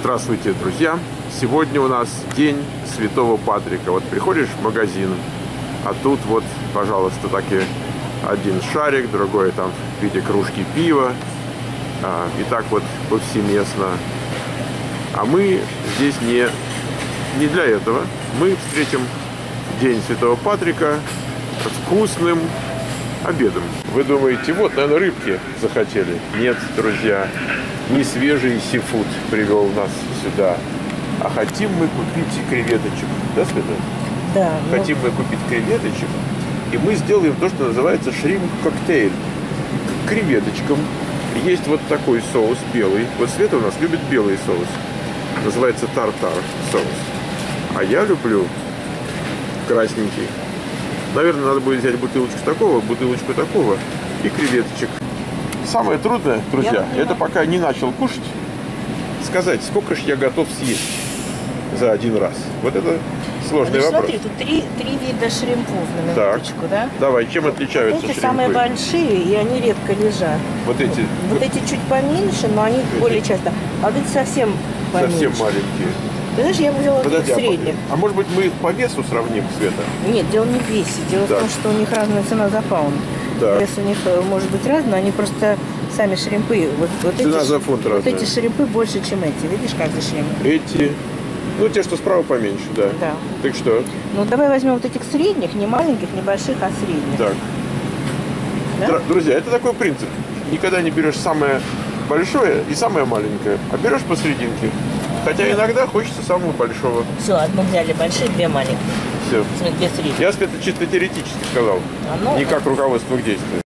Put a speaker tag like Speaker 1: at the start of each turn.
Speaker 1: Здравствуйте, друзья! Сегодня у нас день Святого Патрика. Вот приходишь в магазин, а тут вот, пожалуйста, так и один шарик, другой там в виде кружки пива. А, и так вот повсеместно. А мы здесь не, не для этого. Мы встретим День Святого Патрика вкусным обедом. Вы думаете, вот, наверное, рыбки захотели? Нет, друзья, не свежий сифуд привел нас сюда, а хотим мы купить креветочек. Да, Света?
Speaker 2: Да. ну,
Speaker 1: Хотим мы купить креветочек, и мы сделаем то, что называется шримп-коктейль. К креветочкам есть вот такой соус белый. Вот Света у нас любит белый соус. Называется тартар соус. А я люблю красненький. Наверное, надо будет взять бутылочку такого, бутылочку такого и креветочек. Самое трудное, друзья,
Speaker 2: Я
Speaker 1: это пока не начал кушать, сказать, сколько же я готов съесть за один раз. Вот это сложный
Speaker 2: вот
Speaker 1: вопрос.
Speaker 2: смотри, тут три, три вида шримпов на
Speaker 1: Так.
Speaker 2: минуточку, да?
Speaker 1: Давай, чем отличаются
Speaker 2: Эти
Speaker 1: шримпы?
Speaker 2: самые большие, и они редко лежат.
Speaker 1: Вот эти
Speaker 2: Вот эти чуть поменьше, но они более часто. А вот эти совсем поменьше.
Speaker 1: совсем маленькие.
Speaker 2: Ты знаешь, я бы взяла
Speaker 1: Подожди,
Speaker 2: таких
Speaker 1: а,
Speaker 2: средних.
Speaker 1: а может быть мы их по весу сравним, Света?
Speaker 2: Нет, дело не в весе. Дело
Speaker 1: Так.
Speaker 2: в том, что у них разная цена за паунд.
Speaker 1: Так.
Speaker 2: Вес у них э, может быть разный, они просто сами шримпы. Вот, вот
Speaker 1: Цена
Speaker 2: эти,
Speaker 1: за фунт
Speaker 2: вот
Speaker 1: разная.
Speaker 2: эти шримпы больше, чем эти. Видишь, каждый шримп?
Speaker 1: Эти, ну те, что справа поменьше, да.
Speaker 2: Да.
Speaker 1: Так что?
Speaker 2: Ну, давай возьмем вот этих средних, не маленьких, не больших, а средних.
Speaker 1: Так.
Speaker 2: Да?
Speaker 1: Друзья, это такой принцип. Никогда не берешь самое большое и самое маленькое, а берешь посерединке. Хотя иногда хочется самого большого.
Speaker 2: Все, одну взяли большие, две маленькие.
Speaker 1: Все.
Speaker 2: Смысле, две средние.
Speaker 1: Я это чисто теоретически сказал.
Speaker 2: А ну,
Speaker 1: Не как руководство к действию.